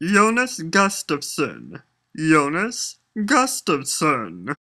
Jonas Gustafsson. Jonas Gustafsson.